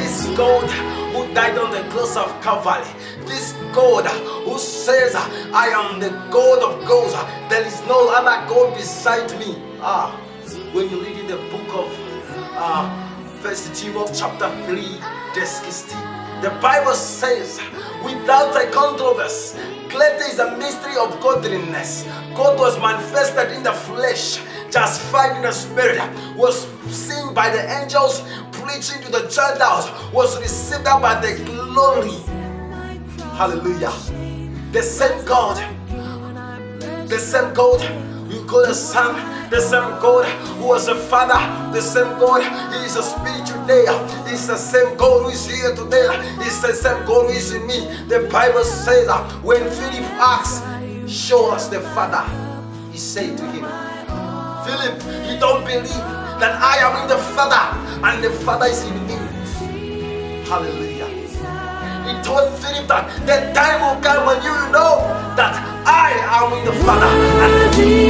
This God who died on the cross of Calvary. This God who says, I am the God of gods. There is no other God beside me. Ah, when you read in the book of uh, First Timothy chapter 3, verse 16, the Bible says, without a controversy, great is the mystery of godliness. God was manifested in the flesh, justified in the spirit, was seen by the angels, preaching to the Gentiles, was received up by the glory. Hallelujah. The same God, the same God you call the Son, the same God who was a Father, the same God, He is a spirit today. He's the same God who is here today. He's the same God who is in me. The Bible says that when Philip asked, Show us the Father, he said to him, Philip, you don't believe that I am in the Father and the Father is in me. Hallelujah. He told Philip that the time will come when you know that I am in the Father and the